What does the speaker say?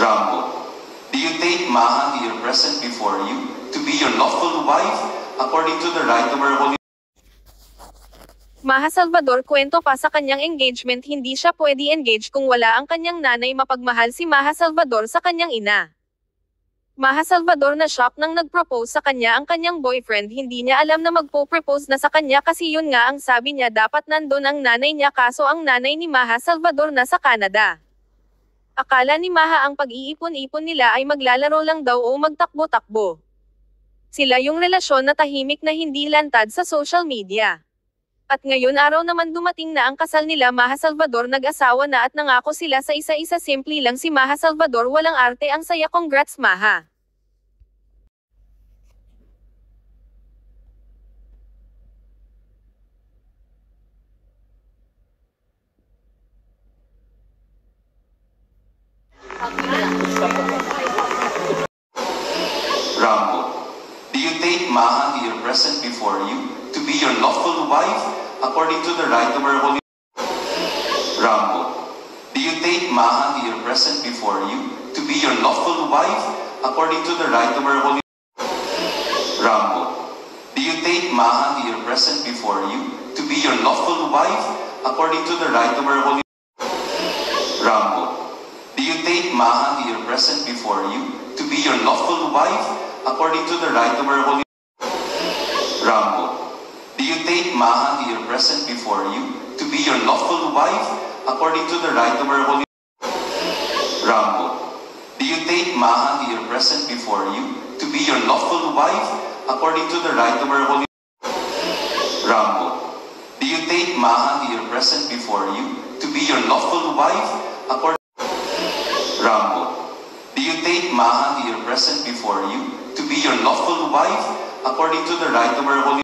Rambo, do you take Maha here present before you to be your lawful wife according to the right of our holy Maha Salvador kwento pa sa kanyang engagement hindi siya pwede engage kung wala ang kanyang nanay mapagmahal si Maha Salvador sa kanyang ina. Maha Salvador na shock nang nag-propose sa kanya ang kanyang boyfriend hindi niya alam na magpo-propose na sa kanya kasi yun nga ang sabi niya dapat nandun ang nanay niya kaso ang nanay ni Maha Salvador na sa Canada. Akala ni Maha ang pag-iipon-ipon nila ay maglalaro lang daw o magtakbo-takbo. Sila yung relasyon na tahimik na hindi lantad sa social media. At ngayon araw naman dumating na ang kasal nila Maha Salvador nag-asawa na at nangako sila sa isa-isa simple lang si Maha Salvador walang arte ang saya congrats Maha. Rambo, do you take Maja here present before you to be your lawful wife according to the rite of our holy Rambo, do you take Maja here present before you to be your lawful wife according to the rite of our holy Rambo, do you take Maja here present before you to be your lawful wife according to the rite of our holy Rambo, do you take Maja here present before you to be your lawful wife according to the rite of our holy Rambo, do you take Maja here present before you to be your lawful wife according to the rite of our holy Rambo, do you take Maja here present before you to be your lawful wife according to the rite of our holy Rambo, do you take Maha here present before you to be your lawful wife according Rambo, do you take Maja here present before you to be your lawful wife according to the rite of our holy